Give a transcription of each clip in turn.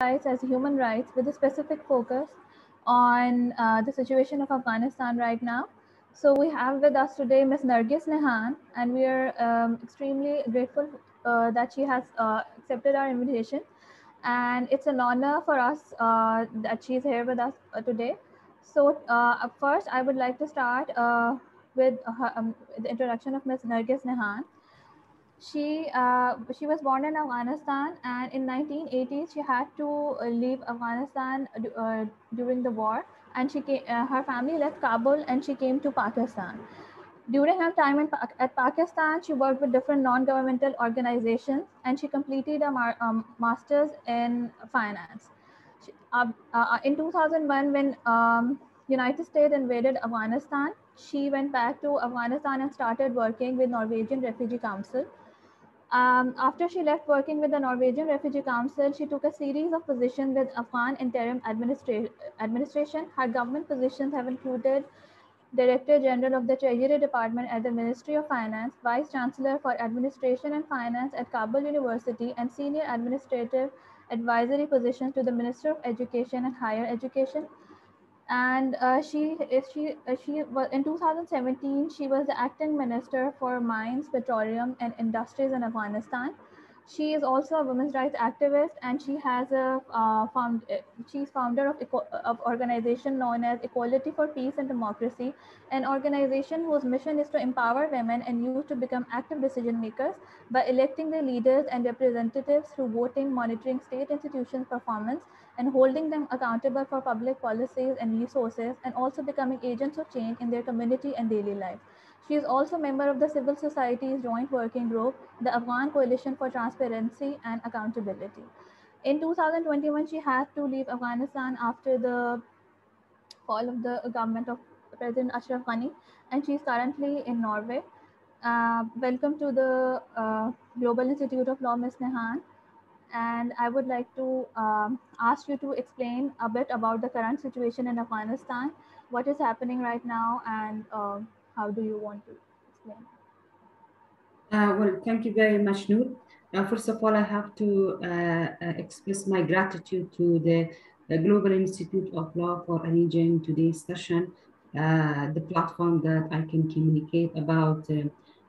rights as human rights with a specific focus on uh, the situation of Afghanistan right now. So we have with us today Ms. Nargis Nehan, and we are um, extremely grateful uh, that she has uh, accepted our invitation. And it's an honor for us uh, that she's here with us uh, today. So uh, first, I would like to start with um, the introduction of Ms. Nargis Nehan. She uh, she was born in Afghanistan, and in 1980s she had to leave Afghanistan uh, during the war, and she came, uh, her family left Kabul and she came to Pakistan. During her time in, at Pakistan, she worked with different non-governmental organizations, and she completed a um, master's in finance. She, uh, uh, in 2001, when um, United States invaded Afghanistan, she went back to Afghanistan and started working with Norwegian Refugee Council. Um, after she left working with the Norwegian Refugee Council, she took a series of positions with Afghan interim administra administration. Her government positions have included Director General of the Treasury Department at the Ministry of Finance, Vice Chancellor for Administration and Finance at Kabul University, and Senior Administrative Advisory positions to the Minister of Education and Higher Education, and uh, she she uh, she was in 2017 she was the acting minister for mines petroleum and industries in afghanistan she is also a women's rights activist and she has a uh, found she's founder of, of organization known as equality for peace and democracy an organization whose mission is to empower women and youth to become active decision makers by electing their leaders and representatives through voting monitoring state institutions performance and holding them accountable for public policies and resources and also becoming agents of change in their community and daily life she is also a member of the Civil Society's Joint Working Group, the Afghan Coalition for Transparency and Accountability. In 2021, she had to leave Afghanistan after the fall of the government of President Ashraf Ghani, and she is currently in Norway. Uh, welcome to the uh, Global Institute of Law, Ms. Nehan. And I would like to um, ask you to explain a bit about the current situation in Afghanistan, what is happening right now, and uh, how do you want to explain? Uh, well, thank you very much, Noor. Uh, first of all, I have to uh, uh express my gratitude to the, the, Global Institute of Law for arranging today's session, uh, the platform that I can communicate about uh,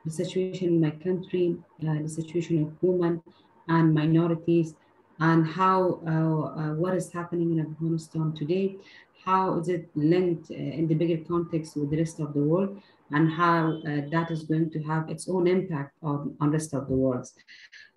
the situation in my country, the situation of women and minorities, and how what is happening in Afghanistan today, how is it linked in the bigger context with the rest of the world, and how uh, that is going to have its own impact on, on rest of the world.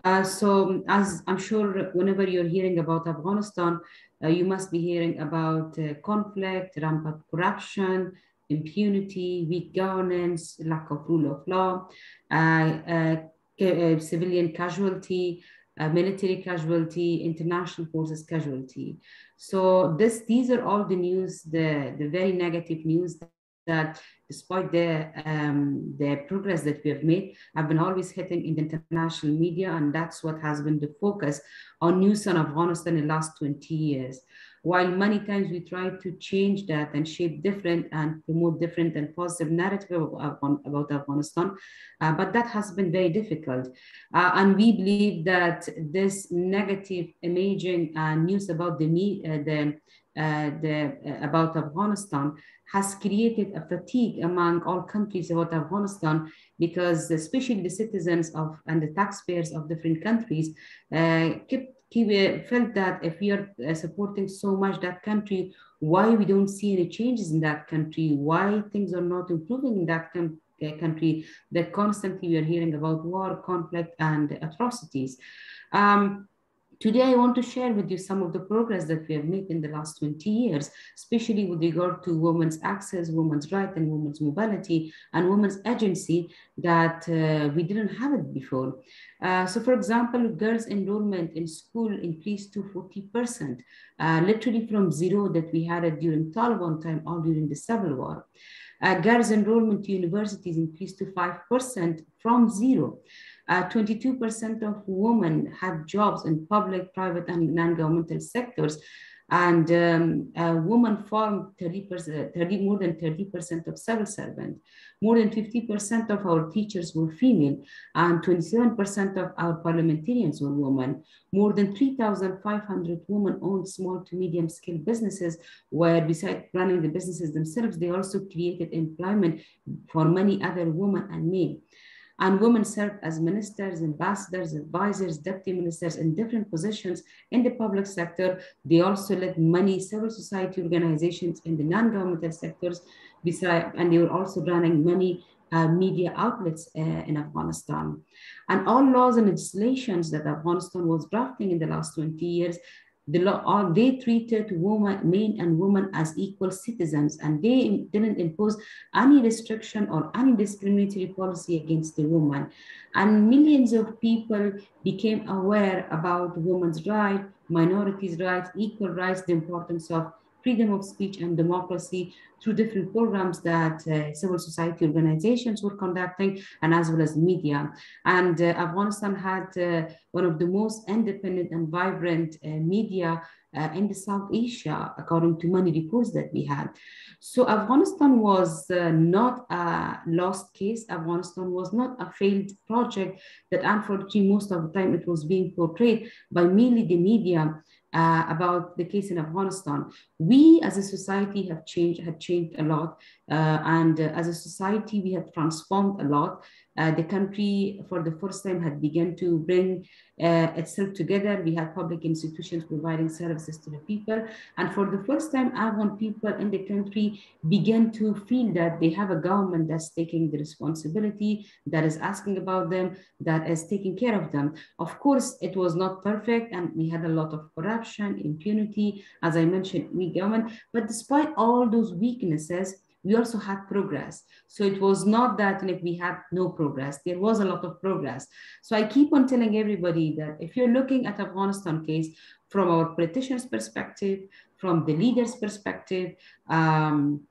Uh, so as I'm sure whenever you're hearing about Afghanistan, uh, you must be hearing about uh, conflict, rampant corruption, impunity, weak governance, lack of rule of law, uh, uh, civilian casualty, military casualty, international forces casualty. So this, these are all the news, the, the very negative news that despite the, um, the progress that we have made, have been always hitting in the international media. And that's what has been the focus on news on Afghanistan in the last 20 years. While many times we try to change that and shape different and promote different and positive narrative about Afghanistan, uh, but that has been very difficult. Uh, and we believe that this negative imaging uh, news about the, uh, the uh, the, uh, about Afghanistan has created a fatigue among all countries about Afghanistan because especially the citizens of and the taxpayers of different countries uh, kept, uh, felt that if we are uh, supporting so much that country, why we don't see any changes in that country, why things are not improving in that country country that constantly we are hearing about war, conflict, and atrocities. Um, Today, I want to share with you some of the progress that we have made in the last 20 years, especially with regard to women's access, women's right, and women's mobility, and women's agency that uh, we didn't have it before. Uh, so, for example, girls' enrollment in school increased to 40%, uh, literally from zero that we had it during Taliban time or during the civil war. Uh, girls' enrollment to universities increased to 5% from zero. 22% uh, of women had jobs in public, private, and non-governmental sectors. and um, a woman formed 30%, 30, more than 30% of civil servants. More than 50% of our teachers were female, and 27% of our parliamentarians were women. More than 3,500 women owned small to medium scale businesses, where besides running the businesses themselves, they also created employment for many other women and men. And women served as ministers, ambassadors, advisors, deputy ministers in different positions in the public sector. They also led many civil society organizations in the non-governmental sectors, and they were also running many uh, media outlets uh, in Afghanistan. And all laws and legislations that Afghanistan was drafting in the last 20 years the law, they treated women, men and women as equal citizens, and they didn't impose any restriction or any discriminatory policy against the woman. And millions of people became aware about women's rights, minorities' rights, equal rights, the importance of freedom of speech and democracy through different programs that uh, civil society organizations were conducting and as well as media. And uh, Afghanistan had uh, one of the most independent and vibrant uh, media uh, in the South Asia, according to many reports that we had. So Afghanistan was uh, not a lost case. Afghanistan was not a failed project that unfortunately most of the time it was being portrayed by mainly the media uh, about the case in Afghanistan. We as a society have changed, had changed a lot. Uh, and uh, as a society, we have transformed a lot. Uh, the country, for the first time, had begun to bring uh, itself together. We had public institutions providing services to the people. And for the first time, Afghan people in the country began to feel that they have a government that's taking the responsibility, that is asking about them, that is taking care of them. Of course, it was not perfect, and we had a lot of corruption, impunity, as I mentioned, we government. But despite all those weaknesses, we also had progress. So it was not that like we had no progress. There was a lot of progress. So I keep on telling everybody that if you're looking at Afghanistan case from our politicians' perspective, from the leaders' perspective, um,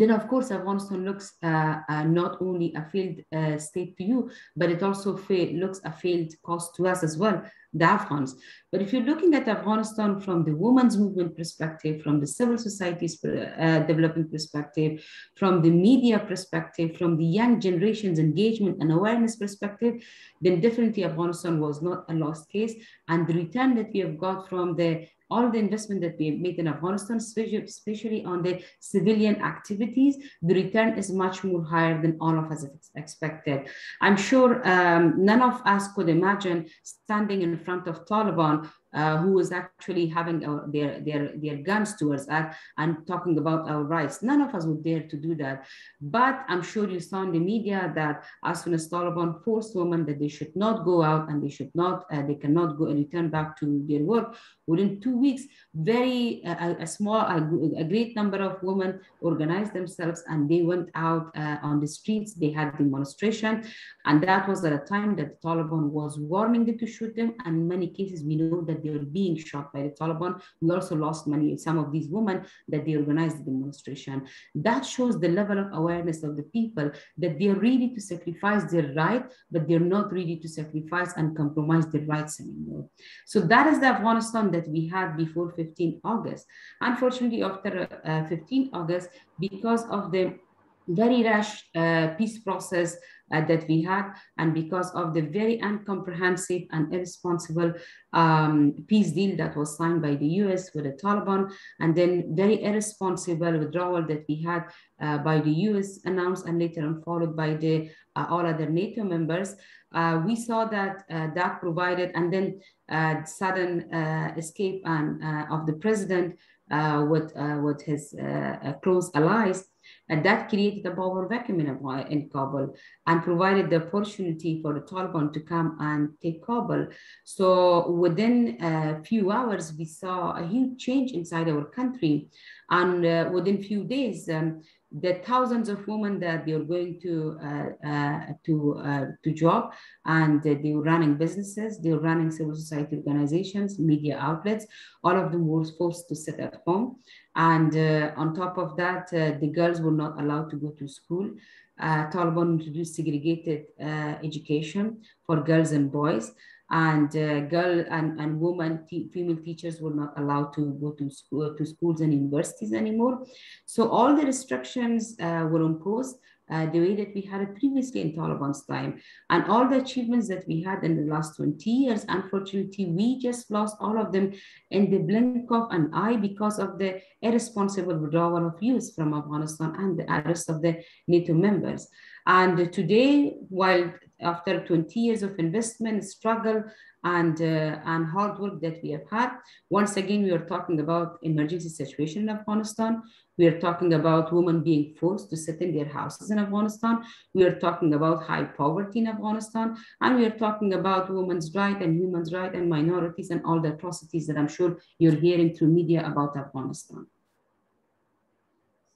then of course Afghanistan looks uh, uh, not only a failed uh, state to you, but it also looks a failed cause to us as well the Afghans. But if you're looking at Afghanistan from the women's movement perspective, from the civil society's uh, development perspective, from the media perspective, from the young generation's engagement and awareness perspective, then definitely Afghanistan was not a lost case. And the return that we have got from the all the investment that we made in Afghanistan, especially on the civilian activities, the return is much more higher than all of us expected. I'm sure um, none of us could imagine standing in front of Taliban uh, who was actually having our, their, their, their guns towards us and talking about our rights. None of us would dare to do that. But I'm sure you saw in the media that as soon as Taliban forced women that they should not go out and they should not, uh, they cannot go and return back to their work, within two weeks, very uh, a small, a, a, great number of women organized themselves and they went out uh, on the streets. They had demonstration, and that was at a time that the Taliban was warning them to shoot them. And in many cases, we know that they were being shot by the Taliban. We also lost many, some of these women that they organized the demonstration. That shows the level of awareness of the people that they are ready to sacrifice their right, but they're not ready to sacrifice and compromise their rights anymore. So that is the Afghanistan that we had before 15 August. Unfortunately, after uh, 15 August, because of the very rash uh, peace process uh, that we had, and because of the very uncomprehensive and irresponsible um, peace deal that was signed by the US with the Taliban, and then very irresponsible withdrawal that we had uh, by the US announced and later on followed by the uh, all other NATO members, uh, we saw that uh, that provided, and then uh, sudden escape and, of the president with, with his close allies and that created a power vacuum in, in Kabul and provided the opportunity for the Taliban to come and take Kabul. So within a few hours, we saw a huge change inside our country. And uh, within few days, um, the thousands of women that they're going to uh, uh, to uh, to job and they're running businesses they're running civil society organizations media outlets all of them were forced to sit at home. And uh, on top of that uh, the girls were not allowed to go to school. Uh, taliban introduced segregated education for girls and boys and uh, girl and, and woman female teachers were not allowed to go to school to schools and universities anymore so all the restrictions uh, were imposed uh, the way that we had it previously in Taliban's time. And all the achievements that we had in the last 20 years, unfortunately, we just lost all of them in the blink of an eye because of the irresponsible withdrawal of youth from Afghanistan and the arrest of the NATO members. And today, while after 20 years of investment, struggle, and, uh, and hard work that we have had, once again, we are talking about emergency situation in Afghanistan. We are talking about women being forced to sit in their houses in Afghanistan. We are talking about high poverty in Afghanistan. And we are talking about women's rights and human rights and minorities and all the atrocities that I'm sure you're hearing through media about Afghanistan.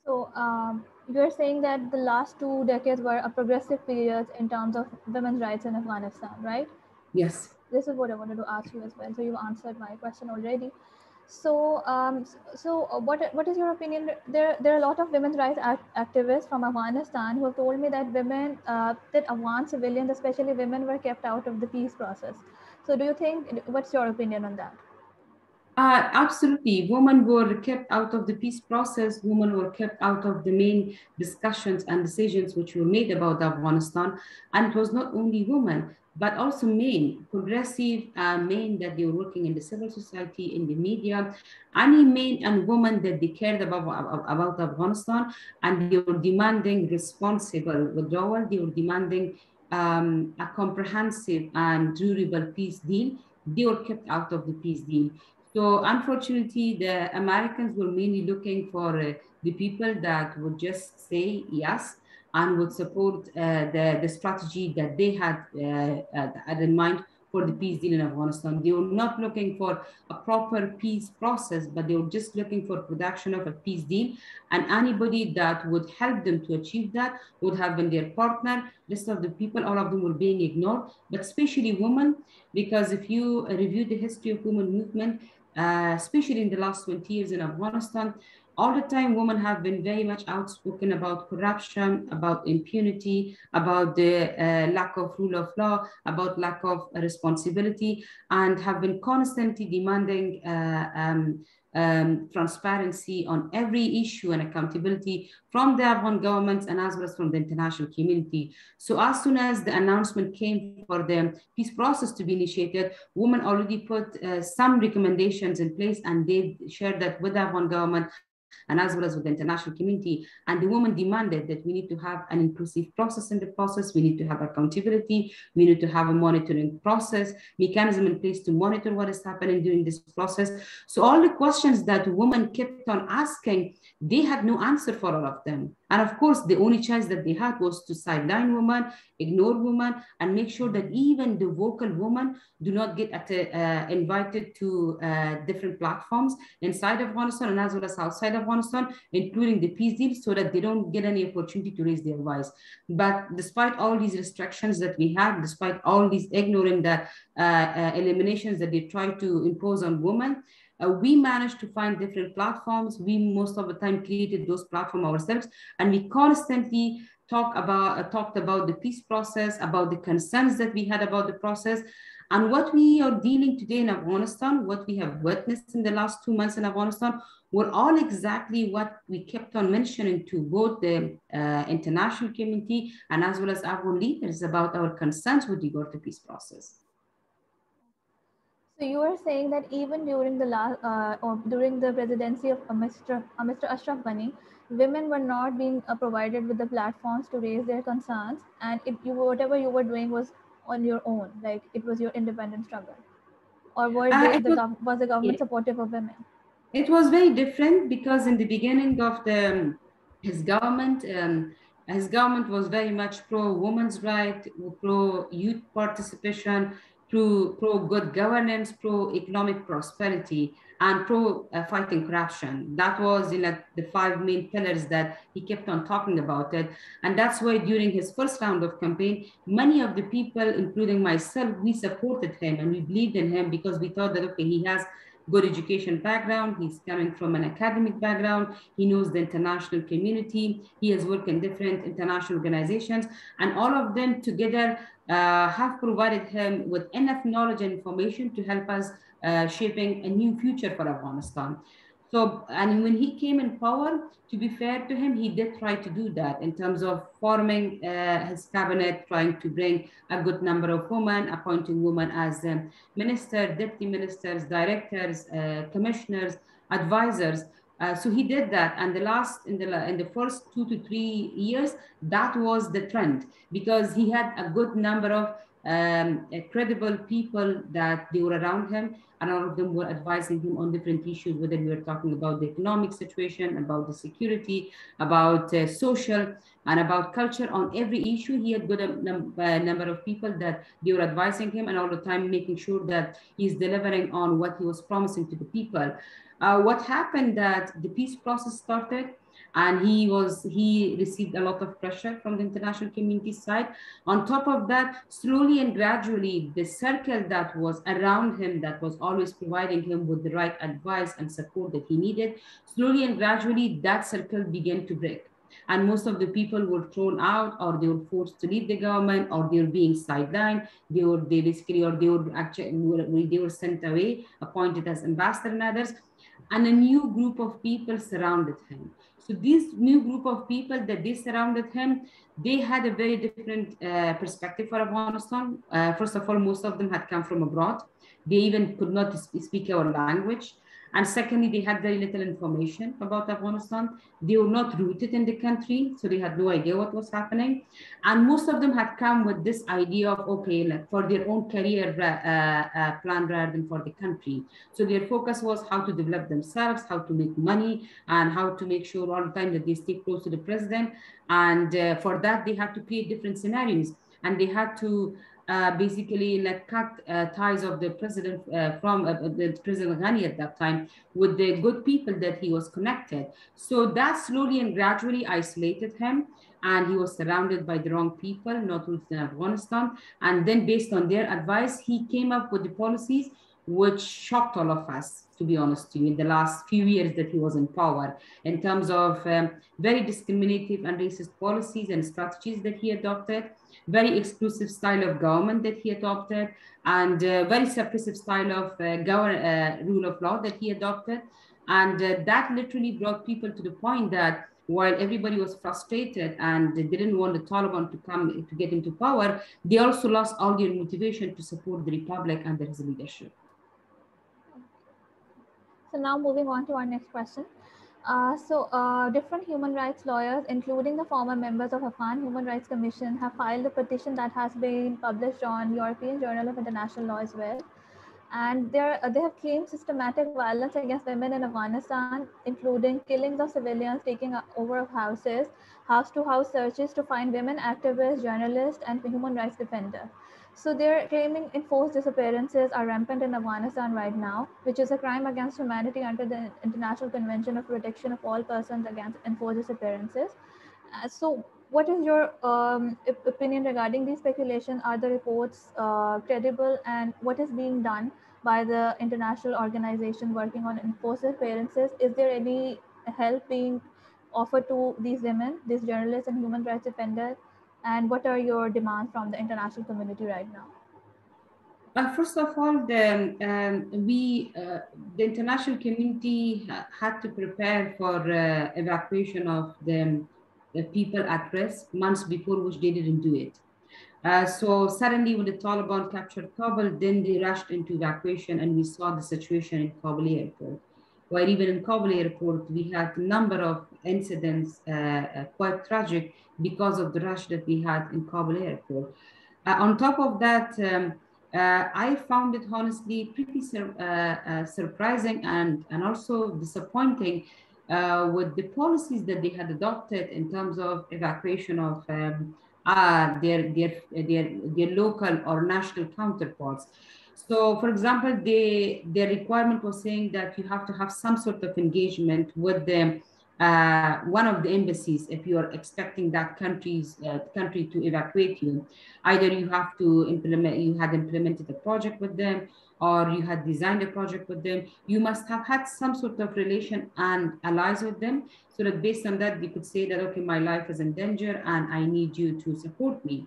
So um, you're saying that the last two decades were a progressive period in terms of women's rights in Afghanistan, right? Yes. This is what I wanted to ask you as well. So you answered my question already. So, um, so what what is your opinion? There there are a lot of women's rights act activists from Afghanistan who have told me that women, uh, that Afghan civilians, especially women, were kept out of the peace process. So, do you think? What's your opinion on that? Uh, absolutely. Women were kept out of the peace process. Women were kept out of the main discussions and decisions which were made about Afghanistan. And it was not only women, but also men, progressive uh, men that they were working in the civil society, in the media, any men and women that they cared about, about Afghanistan, and they were demanding responsible withdrawal. They were demanding um, a comprehensive and durable peace deal. They were kept out of the peace deal. So unfortunately, the Americans were mainly looking for uh, the people that would just say yes and would support uh, the, the strategy that they had, uh, in mind for the peace deal in Afghanistan. They were not looking for a proper peace process, but they were just looking for production of a peace deal. And anybody that would help them to achieve that would have been their partner. Rest of the people, all of them were being ignored, but especially women, because if you review the history of women movement, uh, especially in the last 20 years in Afghanistan, all the time women have been very much outspoken about corruption, about impunity, about the uh, lack of rule of law, about lack of responsibility, and have been constantly demanding uh, um, um, transparency on every issue and accountability from the Afghan government and as well as from the international community. So as soon as the announcement came for the peace process to be initiated, women already put uh, some recommendations in place and they shared that with the Afghan government and as well as with the international community. And the women demanded that we need to have an inclusive process in the process. We need to have accountability. We need to have a monitoring process, mechanism in place to monitor what is happening during this process. So all the questions that women kept on asking, they had no answer for all of them. And of course, the only choice that they had was to sideline women, ignore women, and make sure that even the vocal women do not get at, uh, invited to uh, different platforms inside Afghanistan and as well as outside Afghanistan, including the peace deal, so that they don't get any opportunity to raise their voice. But despite all these restrictions that we have, despite all these ignoring the uh, uh eliminations that they try to impose on women, uh, we managed to find different platforms. We most of the time created those platforms ourselves, and we constantly talk about uh, talked about the peace process, about the concerns that we had about the process, and what we are dealing today in Afghanistan, what we have witnessed in the last two months in Afghanistan, were all exactly what we kept on mentioning to both the uh, international community and as well as Afghan leaders about our concerns with regard to peace process. So you were saying that even during the last uh, or during the presidency of uh, Mr. Uh, Mr. Ashraf Ghani, women were not being uh, provided with the platforms to raise their concerns, and if you whatever you were doing was on your own, like it was your independent struggle, or were uh, the, was, was, the government supportive of women? It was very different because in the beginning of the um, his government. Um, his government was very much pro women's right, pro youth participation, pro, pro good governance, pro economic prosperity, and pro uh, fighting corruption. That was know, the five main pillars that he kept on talking about it. And that's why during his first round of campaign, many of the people, including myself, we supported him and we believed in him because we thought that, okay, he has good education background. He's coming from an academic background. He knows the international community. He has worked in different international organizations, and all of them together uh, have provided him with enough knowledge and information to help us uh, shaping a new future for Afghanistan. So, and when he came in power, to be fair to him, he did try to do that in terms of forming uh, his cabinet, trying to bring a good number of women, appointing women as um, ministers, deputy ministers, directors, uh, commissioners, advisors. Uh, so he did that, and the last in the in the first two to three years, that was the trend because he had a good number of um, credible people that they were around him, and all of them were advising him on different issues, whether we were talking about the economic situation, about the security, about uh, social, and about culture. On every issue, he had good a num uh, number of people that they were advising him, and all the time making sure that he's delivering on what he was promising to the people. Uh, what happened that the peace process started and he was he received a lot of pressure from the international community side. On top of that slowly and gradually the circle that was around him that was always providing him with the right advice and support that he needed slowly and gradually that circle began to break. And most of the people were thrown out or they were forced to leave the government or they were being sidelined. They were they basically or they were actually they were sent away appointed as ambassador and others. And a new group of people surrounded him so this new group of people that they surrounded him, they had a very different uh, perspective for Afghanistan. Uh, first of all, most of them had come from abroad. They even could not speak our language. And secondly, they had very little information about Afghanistan. They were not rooted in the country, so they had no idea what was happening. And most of them had come with this idea of, okay, like for their own career uh, uh, plan rather than for the country. So their focus was how to develop themselves, how to make money, and how to make sure all the time that they stay close to the president. And uh, for that, they had to create different scenarios. And they had to uh, basically like cut uh, ties of the president uh, from uh, the President Ghani at that time with the good people that he was connected. So that slowly and gradually isolated him and he was surrounded by the wrong people, not only in Afghanistan. And then based on their advice, he came up with the policies which shocked all of us, to be honest to you, in the last few years that he was in power, in terms of um, very discriminative and racist policies and strategies that he adopted, very exclusive style of government that he adopted, and uh, very suppressive style of uh, govern, uh, rule of law that he adopted. And uh, that literally brought people to the point that while everybody was frustrated and they didn't want the Taliban to come to get into power, they also lost all their motivation to support the republic under his leadership. So now moving on to our next question. Uh, so uh, different human rights lawyers, including the former members of Afghan Human Rights Commission, have filed a petition that has been published on European Journal of International Law as well. And uh, they have claimed systematic violence against women in Afghanistan, including killings of civilians, taking over of houses, house-to-house -house searches to find women activists, journalists, and human rights defenders. So they're claiming enforced disappearances are rampant in Afghanistan right now, which is a crime against humanity under the International Convention of Protection of All Persons Against Enforced Disappearances. Uh, so what is your um, opinion regarding these speculations? Are the reports uh, credible and what is being done by the international organization working on enforced disappearances? Is there any help being offered to these women, these journalists and human rights defenders and what are your demands from the international community right now? Uh, first of all, the, um, we, uh, the international community had to prepare for uh, evacuation of the, the, people at risk months before, which they didn't do it. Uh, so suddenly, when the Taliban captured Kabul, then they rushed into evacuation, and we saw the situation in Kabul airport where even in Kabul airport, we had a number of incidents, uh, uh, quite tragic, because of the rush that we had in Kabul airport. Uh, on top of that, um, uh, I found it honestly pretty sur uh, uh, surprising and, and also disappointing with the policies that they had adopted in terms of evacuation of um, their, their, their, their local or national counterparts. So, for example, the the requirement was saying that you have to have some sort of engagement with the uh, one of the embassies if you are expecting that country's uh, country to evacuate you. Either you have to implement, you had implemented a project with them, or you had designed a project with them, you must have had some sort of relation and allies with them so that based on that, you could say that, okay, my life is in danger and I need you to support me.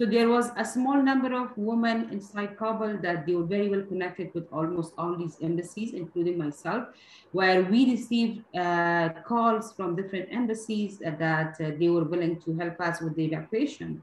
So there was a small number of women inside Kabul that they were very well connected with almost all these embassies, including myself, where we received uh, calls from different embassies that uh, they were willing to help us with the evacuation.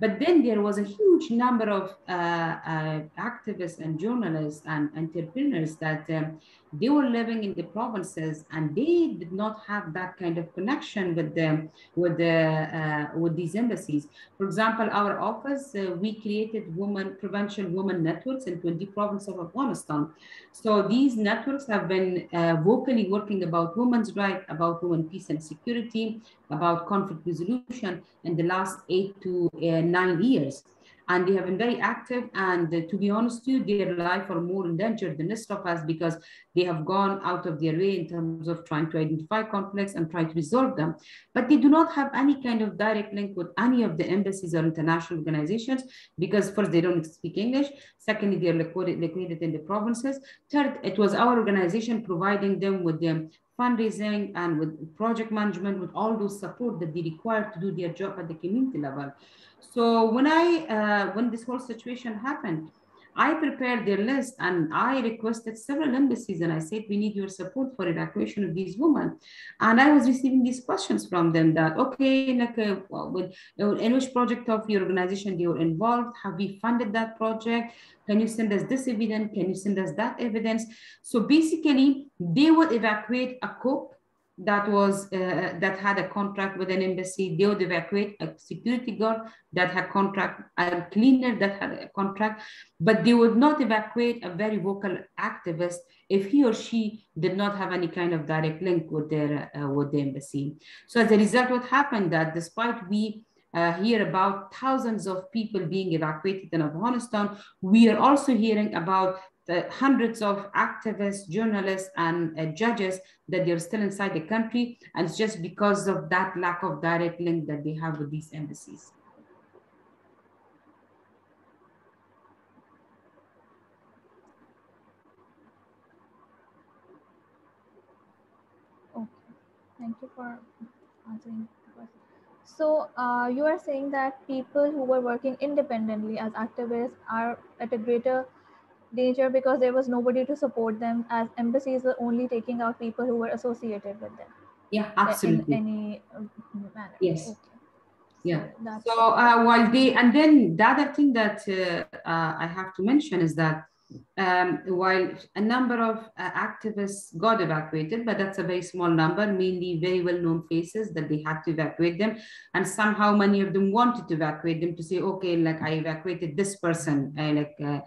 But then there was a huge number of uh, uh, activists and journalists and entrepreneurs that um, they were living in the provinces and they did not have that kind of connection with them with the uh, with these embassies. For example, our office uh, we created women provincial women networks in 20 provinces of Afghanistan. So these networks have been uh, vocally working about women's rights, about women peace and security, about conflict resolution in the last eight to uh, nine years and they have been very active. And uh, to be honest, too, their life are more in danger than rest of us because they have gone out of their way in terms of trying to identify conflicts and try to resolve them. But they do not have any kind of direct link with any of the embassies or international organizations because first they don't speak English. Secondly, they're located in the provinces. Third, it was our organization providing them with the fundraising and with project management, with all those support that they require to do their job at the community level. So when I uh, when this whole situation happened, I prepared their list and I requested several embassies and I said, we need your support for evacuation of these women. And I was receiving these questions from them that, okay, like, uh, with, uh, in which project of your organization they were involved? Have we funded that project? Can you send us this evidence? Can you send us that evidence? So basically, they would evacuate a cook that was uh, that had a contract with an embassy they would evacuate a security guard that had contract a cleaner that had a contract but they would not evacuate a very vocal activist if he or she did not have any kind of direct link with their uh, with the embassy so as a result what happened that despite we uh, hear about thousands of people being evacuated in Afghanistan. We are also hearing about the hundreds of activists, journalists, and uh, judges that they're still inside the country. And it's just because of that lack of direct link that they have with these embassies. Okay, thank you for answering the question. So uh, you are saying that people who were working independently as activists are at a greater danger because there was nobody to support them as embassies were only taking out people who were associated with them yeah absolutely in any manner yes okay. yeah so, so uh, while they and then the other thing that uh, uh, i have to mention is that um, while a number of uh, activists got evacuated, but that's a very small number, mainly very well-known faces that they had to evacuate them. And somehow many of them wanted to evacuate them to say, okay, like I evacuated this person, I like uh,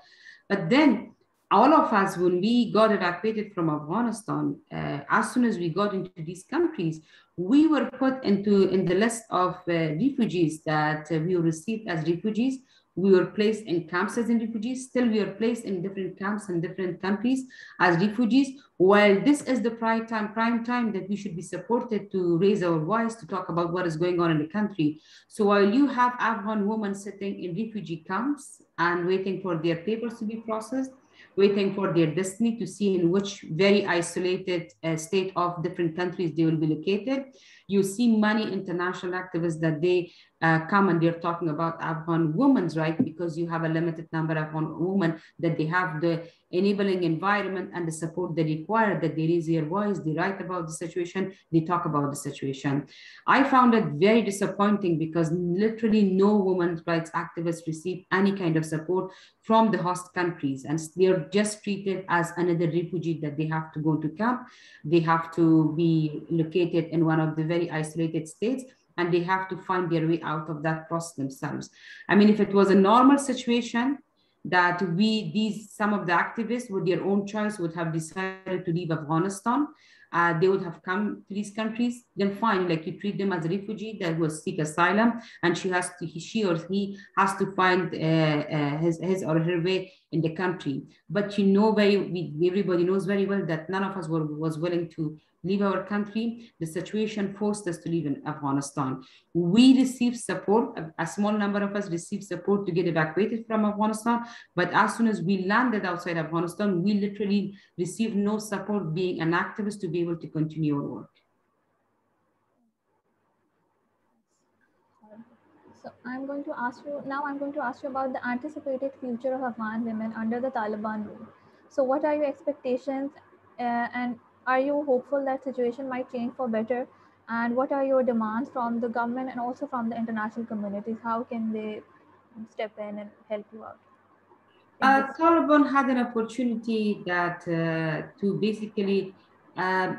but then all of us, when we got evacuated from Afghanistan, uh, as soon as we got into these countries, we were put into in the list of uh, refugees that uh, we received as refugees. We were placed in camps as in refugees. Still, we are placed in different camps in different countries as refugees. While this is the prime time, prime time that we should be supported to raise our voice to talk about what is going on in the country. So while you have Afghan women sitting in refugee camps and waiting for their papers to be processed, waiting for their destiny to see in which very isolated uh, state of different countries they will be located. You see many international activists that they uh, come and they're talking about Afghan women's right because you have a limited number of women that they have the enabling environment and the support they require that they raise their voice, they write about the situation, they talk about the situation. I found it very disappointing because literally no women's rights activists receive any kind of support from the host countries and they're just treated as another refugee that they have to go to camp. They have to be located in one of the very isolated states and they have to find their way out of that process themselves. I mean, if it was a normal situation, that we, these, some of the activists with their own choice would have decided to leave Afghanistan. Uh, they would have come to these countries, then fine, like you treat them as a refugee that will seek asylum, and she has to, he, she or he has to find uh, uh, his, his or her way in the country. But you know very, we, everybody knows very well that none of us were, was willing to leave our country. The situation forced us to leave in Afghanistan. We received support, a small number of us received support to get evacuated from Afghanistan. But as soon as we landed outside Afghanistan, we literally received no support being an activist to be able to continue our work. So I'm going to ask you, now I'm going to ask you about the anticipated future of Afghan women under the Taliban rule. So what are your expectations uh, and are you hopeful that situation might change for better? And what are your demands from the government and also from the international communities? How can they step in and help you out? Uh, Taliban had an opportunity that uh, to basically uh,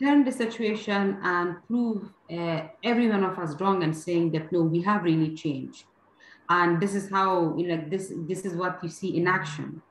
turn the situation and prove uh, every one of us wrong and saying that no, we have really changed, and this is how you know this this is what you see in action.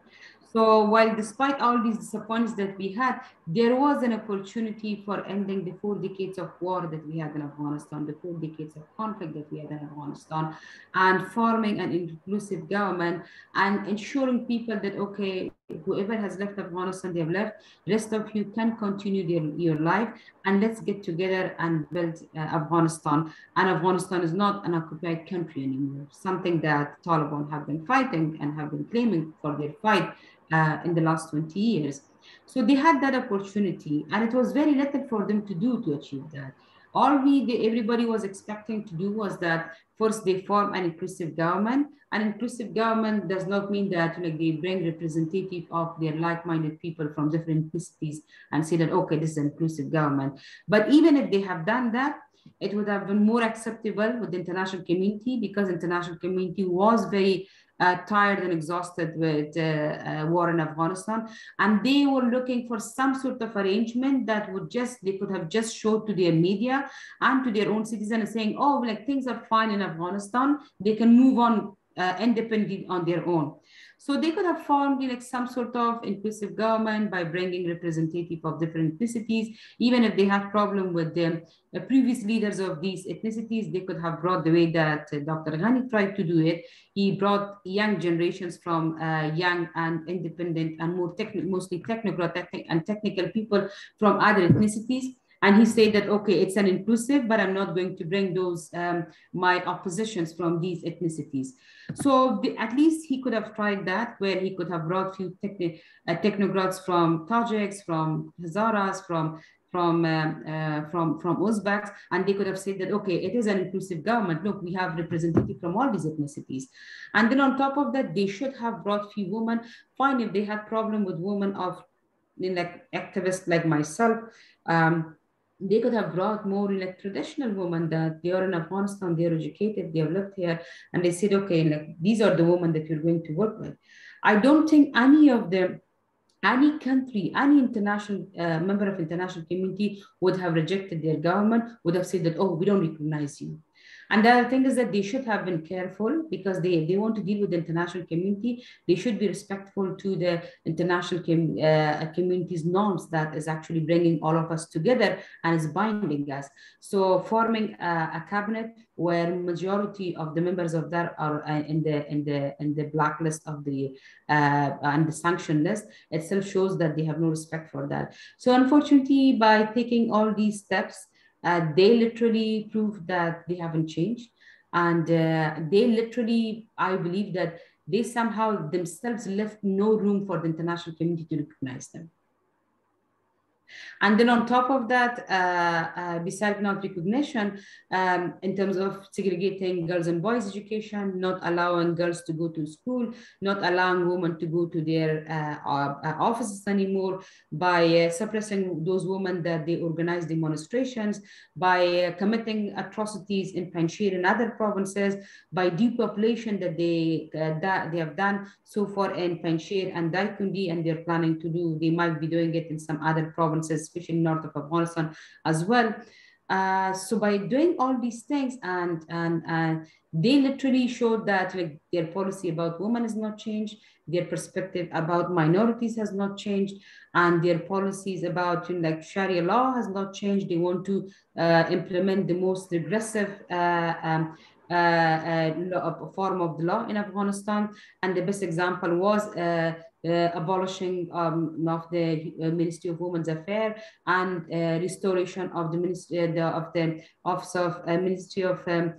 So while despite all these disappointments that we had, there was an opportunity for ending the four decades of war that we had in Afghanistan, the four decades of conflict that we had in Afghanistan, and forming an inclusive government and ensuring people that, okay, whoever has left Afghanistan, they have left, rest of you can continue their, your life and let's get together and build uh, Afghanistan. And Afghanistan is not an occupied country anymore, something that Taliban have been fighting and have been claiming for their fight uh, in the last 20 years. So they had that opportunity, and it was very little for them to do to achieve that. All we, everybody was expecting to do was that first they form an inclusive government. An inclusive government does not mean that like, they bring representative of their like-minded people from different ethnicities and say that, okay, this is an inclusive government. But even if they have done that, it would have been more acceptable with the international community because international community was very uh, tired and exhausted with uh, uh, war in Afghanistan. And they were looking for some sort of arrangement that would just, they could have just showed to their media and to their own citizens saying, oh, like things are fine in Afghanistan. They can move on uh, independently on their own. So they could have formed like some sort of inclusive government by bringing representative of different ethnicities. Even if they had problem with the previous leaders of these ethnicities, they could have brought the way that uh, Dr. Ghani tried to do it. He brought young generations from uh, young and independent and more technical, mostly technocrat and technical people from other ethnicities and he said that, okay, it's an inclusive, but I'm not going to bring those, um, my oppositions from these ethnicities. So the, at least he could have tried that, where he could have brought few techni uh, technocrats from Tajiks, from Hazaras, from from um, uh, from from Uzbeks, and they could have said that okay, it is an inclusive government. Look, we have representatives from all these ethnicities, and then on top of that, they should have brought few women. Fine, if they had problem with women of like activists like myself. Um, they could have brought more like traditional women that they are in Afghanistan, they're educated, they have lived here, and they said, okay, like these are the women that you're going to work with. I don't think any of them, any country, any international uh, member of international community would have rejected their government, would have said that, oh, we don't recognize you. And the other thing is that they should have been careful because they, they want to deal with the international community. They should be respectful to the international com, uh, community's norms that is actually bringing all of us together and is binding us. So forming a, a cabinet where majority of the members of that are uh, in the in the in the blacklist of the uh, and the sanction list itself shows that they have no respect for that. So unfortunately, by taking all these steps, uh, they literally prove that they haven't changed. And uh, they literally, I believe that they somehow themselves left no room for the international community to recognize them. And then on top of that, uh, uh, besides not recognition, um, in terms of segregating girls and boys education, not allowing girls to go to school, not allowing women to go to their uh, uh offices anymore, by uh, suppressing those women that they organize demonstrations, by uh, committing atrocities in Panjshir and other provinces, by depopulation that they, that they have done so far in Panjshir and Daikundi, and they're planning to do, they might be doing it in some other provinces especially north of Afghanistan as well. Uh, so by doing all these things and and and they literally showed that like their policy about women has not changed their perspective about minorities has not changed and their policies about you know, like sharia law has not changed they want to uh, implement the most regressive uh, um, uh, uh, form of the law in Afghanistan. And the best example was uh, uh, abolishing um, of the uh, Ministry of Women's Affairs and uh, restoration of the Ministry the, of the Office of Ministry of um,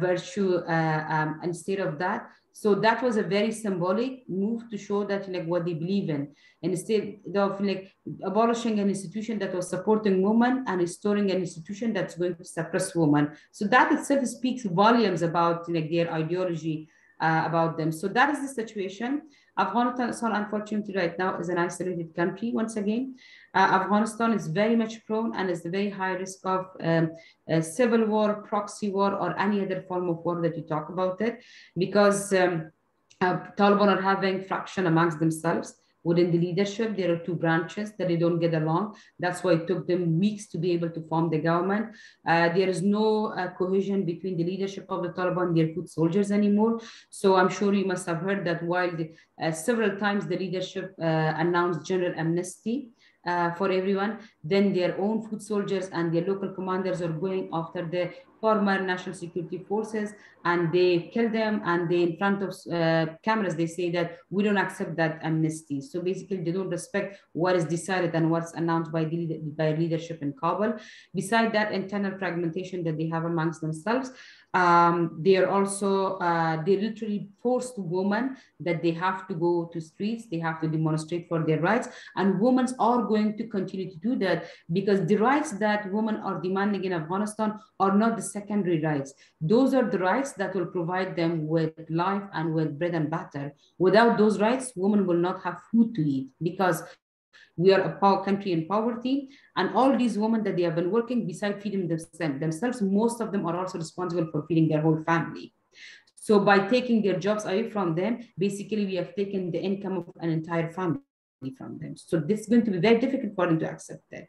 Virtue. Um, instead of that, so that was a very symbolic move to show that like what they believe in. Instead of like abolishing an institution that was supporting women and restoring an institution that's going to suppress women. So that itself speaks volumes about like their ideology uh, about them. So that is the situation. Afghanistan, unfortunately, right now is an isolated country once again. Uh, Afghanistan is very much prone and is very high risk of um, civil war, proxy war, or any other form of war that you talk about it, because um, uh, Taliban are having fraction amongst themselves within the leadership. There are two branches that they don't get along. That's why it took them weeks to be able to form the government. Uh, there is no uh, cohesion between the leadership of the Taliban and their foot soldiers anymore. So I'm sure you must have heard that while the, uh, several times the leadership uh, announced general amnesty, uh, for everyone, then their own foot soldiers and their local commanders are going after the former national security forces and they kill them and they in front of uh, cameras they say that we don't accept that amnesty. So basically they don't respect what is decided and what's announced by the by leadership in kabul. Beside that internal fragmentation that they have amongst themselves um, they are also, uh, they literally forced women that they have to go to streets, they have to demonstrate for their rights. And women are going to continue to do that because the rights that women are demanding in Afghanistan are not the secondary rights. Those are the rights that will provide them with life and with bread and butter. Without those rights, women will not have food to eat because we are a poor country in poverty. And all these women that they have been working beside feeding themselves, most of them are also responsible for feeding their whole family. So by taking their jobs away from them, basically we have taken the income of an entire family from them. So this is going to be very difficult for them to accept that.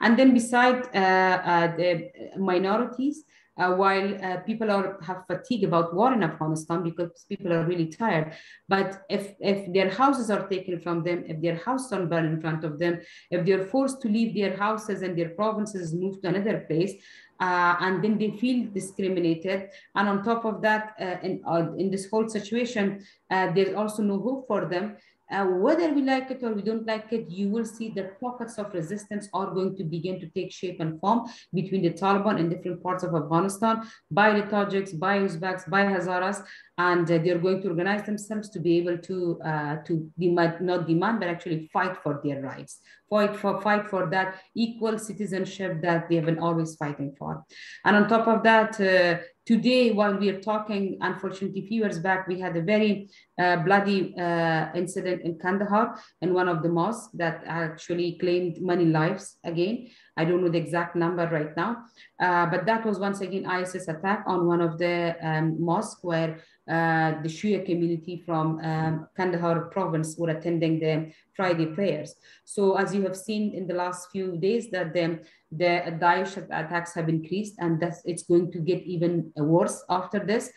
And then beside uh, uh, the minorities, uh, while uh, people are have fatigue about war in Afghanistan because people are really tired. But if, if their houses are taken from them, if their houses are burned in front of them, if they're forced to leave their houses and their provinces move to another place, uh, and then they feel discriminated. And on top of that, uh, in, uh, in this whole situation, uh, there's also no hope for them. Uh, whether we like it or we don't like it, you will see that pockets of resistance are going to begin to take shape and form between the Taliban and different parts of Afghanistan by the Tajiks, by Uzbeks, by Hazaras, and uh, they're going to organize themselves to be able to uh, to demand, not demand, but actually fight for their rights, fight for fight for that equal citizenship that they have been always fighting for. And on top of that, uh, today, while we are talking, unfortunately, a few years back, we had a very uh, bloody uh, incident in Kandahar in one of the mosques that actually claimed many lives again. I don't know the exact number right now, uh, but that was once again ISIS attack on one of the um, mosques where uh, the Shia community from um, Kandahar province were attending the Friday prayers. So as you have seen in the last few days that the, the Daesh attacks have increased and that's, it's going to get even worse after this.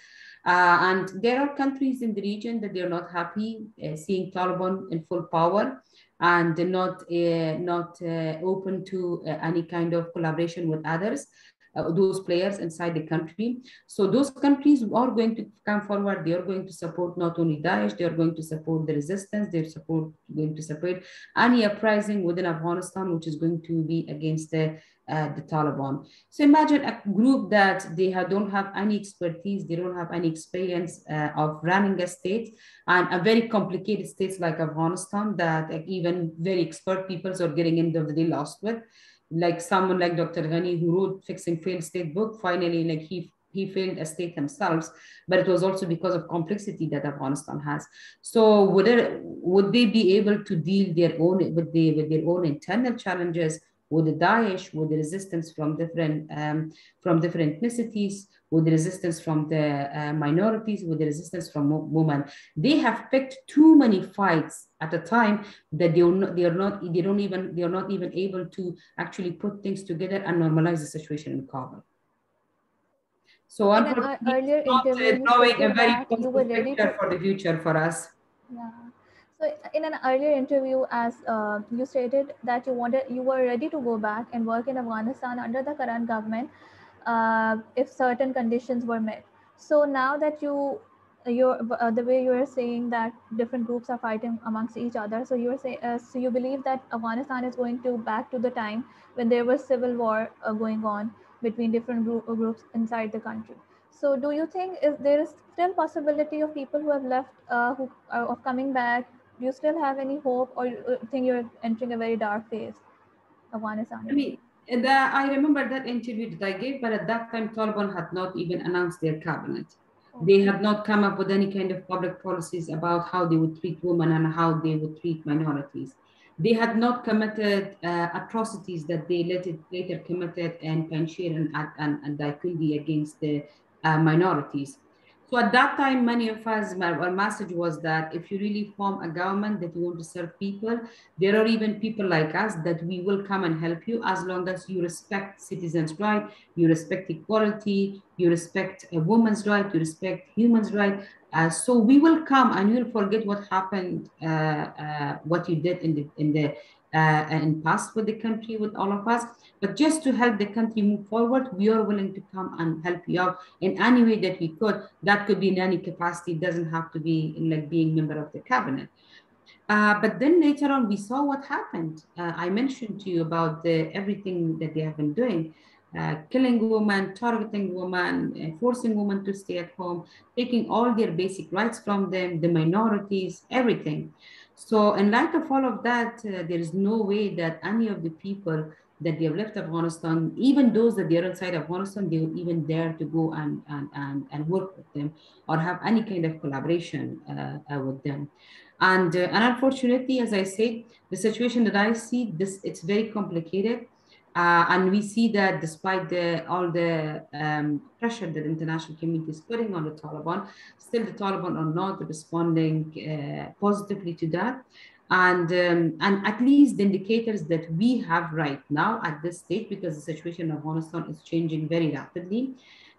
Uh, and there are countries in the region that they're not happy uh, seeing Taliban in full power and not uh, not uh, open to uh, any kind of collaboration with others uh, those players inside the country so those countries are going to come forward they are going to support not only daesh they are going to support the resistance they're support going to support any uprising within afghanistan which is going to be against the uh, the Taliban. So imagine a group that they have, don't have any expertise, they don't have any experience uh, of running a state, and a very complicated state like Afghanistan that like, even very expert people are getting into the day lost with. Like someone like Dr. Ghani who wrote Fixing Failed State book, finally like he he failed a state themselves, but it was also because of complexity that Afghanistan has. So would would they be able to deal their own with, the, with their own internal challenges with the Daesh, with the resistance from different um, from different ethnicities, with the resistance from the uh, minorities, with the resistance from women. They have picked too many fights at a time that they are not, they are not they don't even they are not even able to actually put things together and normalize the situation in Kabul. So unfortunately, earlier not drawing a very positive picture for the future for us. Yeah. So in an earlier interview, as uh, you stated that you wanted, you were ready to go back and work in Afghanistan under the current government uh, if certain conditions were met. So now that you you're uh, the way you are saying that different groups are fighting amongst each other. So you were saying, uh, so you believe that Afghanistan is going to back to the time when there was civil war uh, going on between different group, groups inside the country. So do you think is there is still possibility of people who have left uh, who are of coming back? Do you still have any hope, or you think you're entering a very dark phase? Afghanistan. I mean, the, I remember that interview that I gave, but at that time, Taliban had not even announced their cabinet. They had not come up with any kind of public policies about how they would treat women and how they would treat minorities. They had not committed uh, atrocities that they later, later committed in Panjshir and, and, and Daikundi against the uh, minorities. So at that time, many of us, our message was that if you really form a government that you want to serve people, there are even people like us that we will come and help you as long as you respect citizens' right, you respect equality, you respect a woman's right, you respect humans' right. Uh, so we will come and you'll forget what happened, uh, uh, what you did in the in the uh, and past with the country with all of us. But just to help the country move forward we are willing to come and help you out in any way that we could. That could be in any capacity. It doesn't have to be in like being member of the cabinet. Uh, but then later on we saw what happened. Uh, i mentioned to you about the everything that they have been doing. Uh, killing women, targeting women, uh, forcing women to stay at home, taking all their basic rights from them, the minorities, everything. So in light of all of that, uh, there is no way that any of the people that they have left Afghanistan, even those that they are inside Afghanistan, they even dare to go and, and, and, and work with them or have any kind of collaboration uh, uh, with them. And, uh, and unfortunately, as I said, the situation that I see, this it's very complicated. Uh, and we see that despite the, all the um, pressure that the international community is putting on the Taliban, still the Taliban are not responding uh, positively to that. And, um, and at least the indicators that we have right now at this stage, because the situation in Afghanistan is changing very rapidly,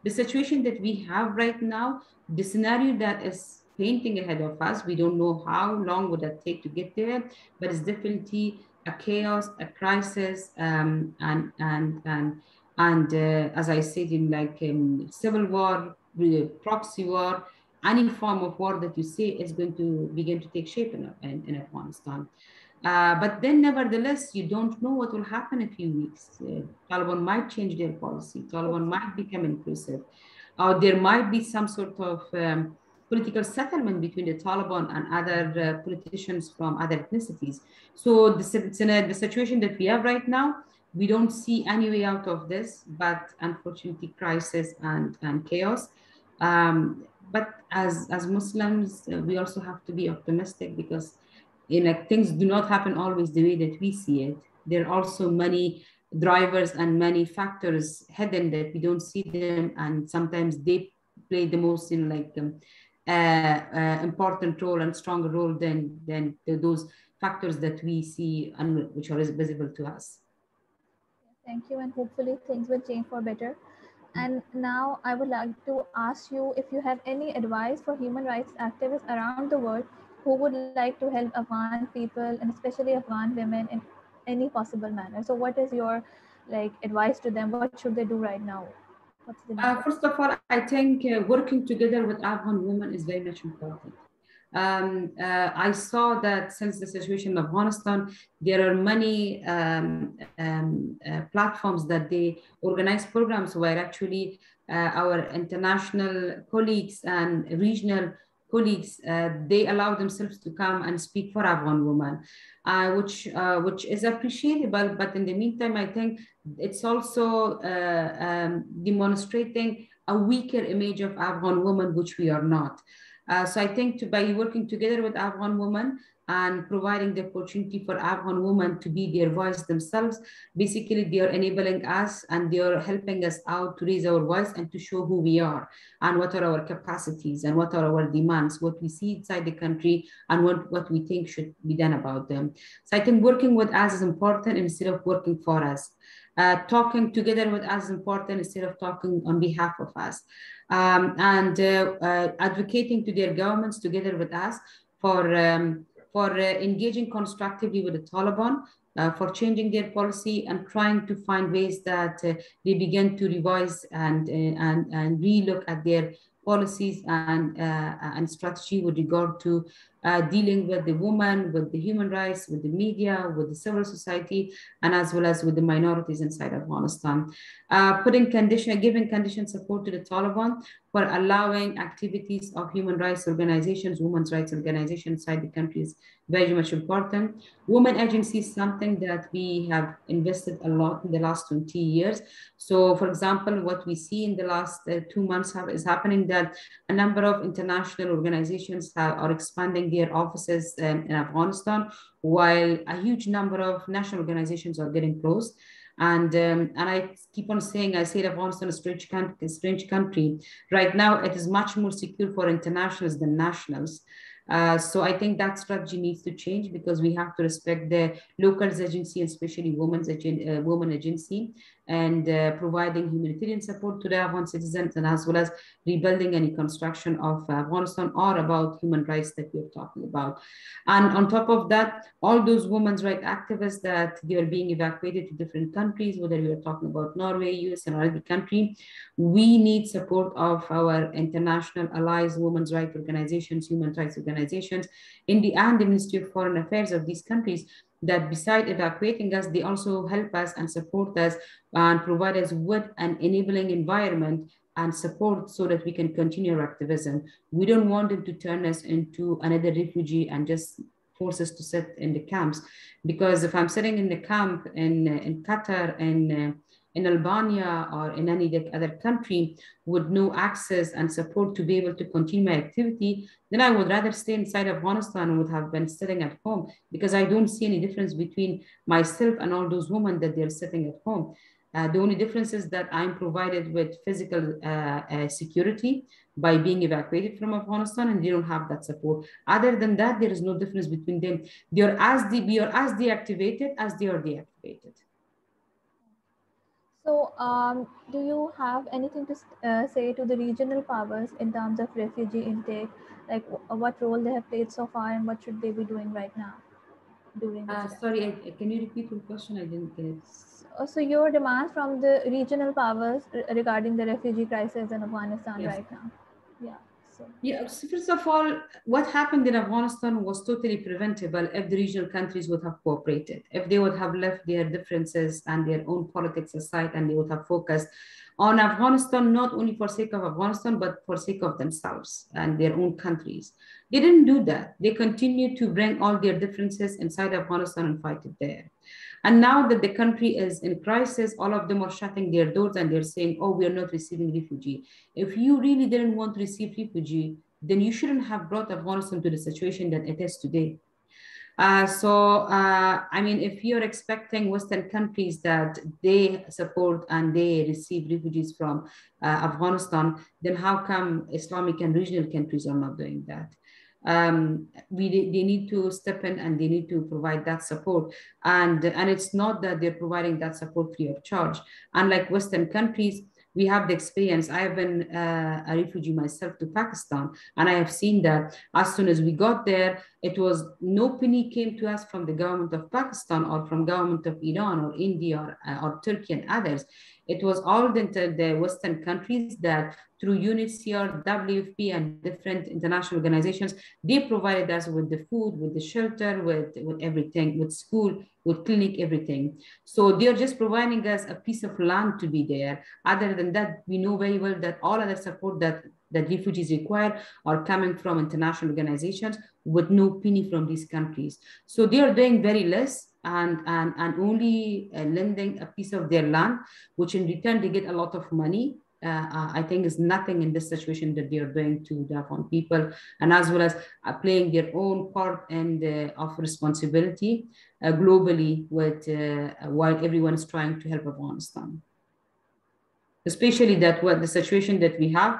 the situation that we have right now, the scenario that is painting ahead of us, we don't know how long would that take to get there, but it's definitely a chaos, a crisis, um, and and and and uh, as I said, in like um, civil war, proxy war, any form of war that you see is going to begin to take shape in, in, in Afghanistan. Uh, but then, nevertheless, you don't know what will happen in a few weeks. Uh, Taliban might change their policy. Taliban might become inclusive, or there might be some sort of um, political settlement between the Taliban and other uh, politicians from other ethnicities. So the, the situation that we have right now, we don't see any way out of this, but unfortunately, crisis and, and chaos. Um, but as, as Muslims, uh, we also have to be optimistic because you know, things do not happen always the way that we see it. There are also many drivers and many factors hidden that we don't see them, and sometimes they play the most in like um, important role and stronger role than than those factors that we see and which are visible to us. Thank you, and hopefully things will change for better. And now I would like to ask you if you have any advice for human rights activists around the world who would like to help Afghan people and especially Afghan women in any possible manner. So what is your like advice to them? What should they do right now? Uh, first of all, I think uh, working together with Afghan women is very much important. Um, uh, I saw that since the situation in Afghanistan, there are many um, um, uh, platforms that they organize programs where actually uh, our international colleagues and regional colleagues, uh, they allow themselves to come and speak for Afghan women, uh, which uh, which is appreciable. But in the meantime, I think it's also uh, um, demonstrating a weaker image of Afghan women, which we are not. Uh, so I think to, by working together with Afghan women, and providing the opportunity for Afghan women to be their voice themselves. Basically, they are enabling us and they are helping us out to raise our voice and to show who we are and what are our capacities and what are our demands, what we see inside the country and what, what we think should be done about them. So I think working with us is important instead of working for us. Uh, talking together with us is important instead of talking on behalf of us. Um, and uh, uh, advocating to their governments together with us for um, for uh, engaging constructively with the Taliban, uh, for changing their policy and trying to find ways that uh, they begin to revise and, and, and relook at their policies and, uh, and strategy with regard to uh, dealing with the woman, with the human rights, with the media, with the civil society, and as well as with the minorities inside Afghanistan. Uh, putting condition, giving condition support to the Taliban for allowing activities of human rights organizations, women's rights organizations inside the country is very much important. Women agency is something that we have invested a lot in the last 20 years. So for example, what we see in the last uh, two months have, is happening that a number of international organizations have, are expanding their offices um, in Afghanistan, while a huge number of national organizations are getting closed. And um, and I keep on saying, I say Afghanistan is a strange, a strange country. Right now, it is much more secure for internationals than nationals. Uh, so I think that strategy needs to change because we have to respect the locals agency, especially women's agen- uh, women agency, and uh, providing humanitarian support to the Afghan citizens, and as well as rebuilding any construction of Afghanistan or about human rights that we're talking about. And on top of that, all those women's rights activists that they are being evacuated to different countries, whether we are talking about Norway, US, and other country, we need support of our international allies, women's rights organizations, human rights organizations, in the and the Ministry of Foreign Affairs of these countries that beside evacuating us, they also help us and support us and provide us with an enabling environment and support so that we can continue our activism. We don't want them to turn us into another refugee and just force us to sit in the camps. Because if I'm sitting in the camp in, in Qatar and uh, in Albania or in any other country with no access and support to be able to continue my activity, then I would rather stay inside Afghanistan and would have been sitting at home because I don't see any difference between myself and all those women that they're sitting at home. Uh, the only difference is that I'm provided with physical uh, uh, security by being evacuated from Afghanistan, and they don't have that support. Other than that, there is no difference between them. They are as de- we are as deactivated as they are deactivated. So, um, do you have anything to uh, say to the regional powers in terms of refugee intake? Like, what role they have played so far, and what should they be doing right now? During uh, sorry, I, can you repeat your question? I didn't get it. So, so your demands from the regional powers regarding the refugee crisis in Afghanistan yes. right now? So. Yeah, first of all, what happened in Afghanistan was totally preventable if the regional countries would have cooperated, if they would have left their differences and their own politics aside and they would have focused on Afghanistan, not only for sake of Afghanistan, but for sake of themselves and their own countries. They didn't do that. They continued to bring all their differences inside Afghanistan and fight it there. And now that the country is in crisis, all of them are shutting their doors and they're saying, oh, we are not receiving refugee. If you really didn't want to receive refugee, then you shouldn't have brought Afghanistan to the situation that it is today. Uh, so, uh, I mean, if you're expecting Western countries that they support and they receive refugees from uh, Afghanistan, then how come Islamic and regional countries are not doing that? Um, we they need to step in and they need to provide that support. And and it's not that they're providing that support free of charge. Unlike western countries we have the experience. I have been uh, a refugee myself to pakistan and i have seen that as soon as we got there it was no penny came to us from the government of pakistan or from government of iran or india or, uh, or turkey and others it was all the, the Western countries that through UNHCR, WFP, and different international organizations, they provided us with the food, with the shelter, with, with everything, with school, with clinic, everything. So they're just providing us a piece of land to be there. Other than that, we know very well that all other support that, that refugees require are coming from international organizations with no penny from these countries. So they are doing very less and, and, and only uh, lending a piece of their land, which in return they get a lot of money. Uh, uh I think is nothing in this situation that they are doing to the Afghan people, and as well as uh, playing their own part and of responsibility uh, globally with uh, while everyone is trying to help Afghanistan. Especially that what the situation that we have,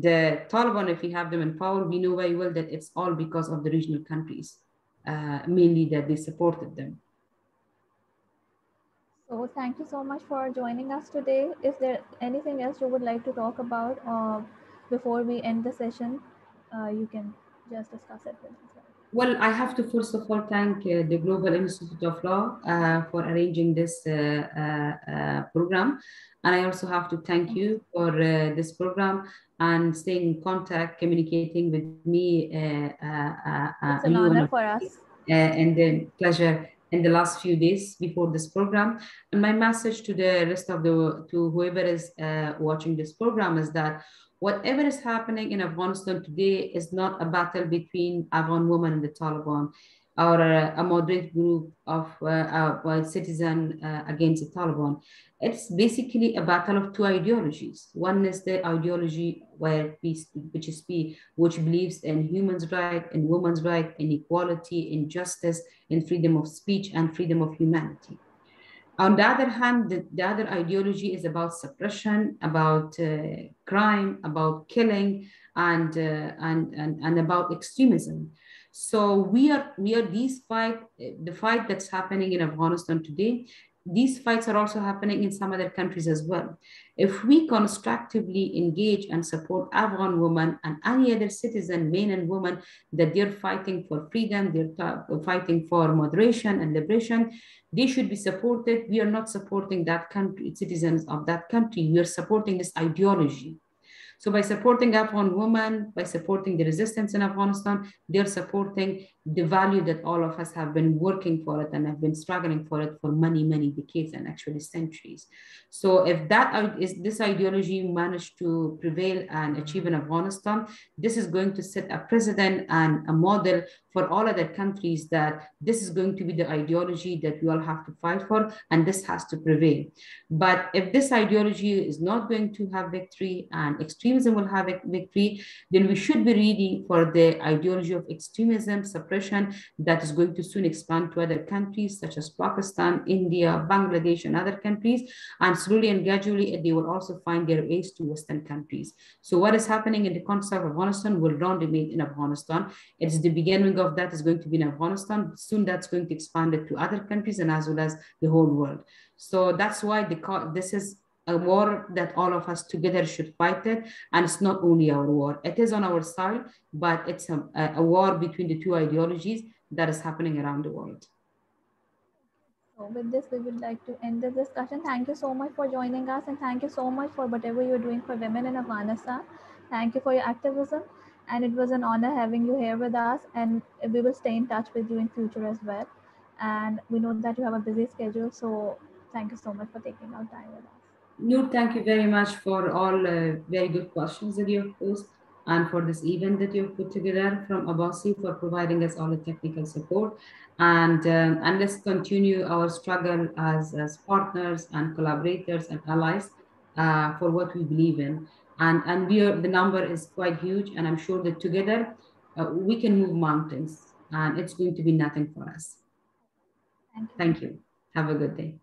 the Taliban, if we have them in power, we know very well that it's all because of the regional countries, uh, mainly that they supported them. So thank you so much for joining us today. Is there anything else you would like to talk about uh, before we end the session? Uh, you can just discuss it with us. Well, I have to first of all thank uh, the Global Institute of Law uh, for arranging this uh, uh, uh program. And I also have to thank you for uh, this program and staying in contact, communicating with me. it's an honor for us. and the pleasure in the last few days before this program. And my message to the rest of the, to whoever is uh, watching this program is that whatever is happening in Afghanistan today is not a battle between Afghan women and the Taliban or a, a moderate group of uh, uh, citizens uh, against the Taliban. It's basically a battle of two ideologies. One is the ideology where which is which believes in humans' right, in women's right, in equality, in justice, in freedom of speech, and freedom of humanity. On the other hand, the, the other ideology is about suppression, about uh, crime, about killing, and, uh, and, and, and about extremism. So we are we are these fight the fight that's happening in Afghanistan today these fights are also happening in some other countries as well. If we constructively engage and support Afghan women and any other citizen, men and women, that they're fighting for freedom, they're fighting for moderation and liberation, they should be supported. We are not supporting that country, citizens of that country. We are supporting this ideology. So by supporting Afghan women, by supporting the resistance in Afghanistan, they're supporting the value that all of us have been working for it and have been struggling for it for many, many decades and actually centuries. So if that is this ideology managed to prevail and achieve in Afghanistan, this is going to set a precedent and a model for all other countries that this is going to be the ideology that we all have to fight for and this has to prevail. But if this ideology is not going to have victory and extremism will have a victory, then we should be ready for the ideology of extremism, suppression that is going to soon expand to other countries such as Pakistan, India, Bangladesh, and other countries. And slowly and gradually, they will also find their ways to Western countries. So what is happening in the context of Afghanistan will not remain in Afghanistan. It's the beginning of that is going to be in Afghanistan. Soon that's going to expand it to other countries and as well as the whole world. So that's why the this is a war that all of us together should fight it. And it's not only our war, it is on our side, but it's a, a war between the two ideologies that is happening around the world. So with this, we would like to end the discussion. Thank you so much for joining us and thank you so much for whatever you're doing for women in Afghanistan. Thank you for your activism. And it was an honor having you here with us and we will stay in touch with you in future as well. And we know that you have a busy schedule. So thank you so much for taking our time with us. Noor, thank you very much for all uh, very good questions that you've posed and for this event that you've put together from Abasi for providing us all the technical support. And, um, and let's continue our struggle as, as partners and collaborators and allies uh, for what we believe in. And, and we are, the number is quite huge. And I'm sure that together uh, we can move mountains and it's going to be nothing for us. Thank you. Thank you. Have a good day.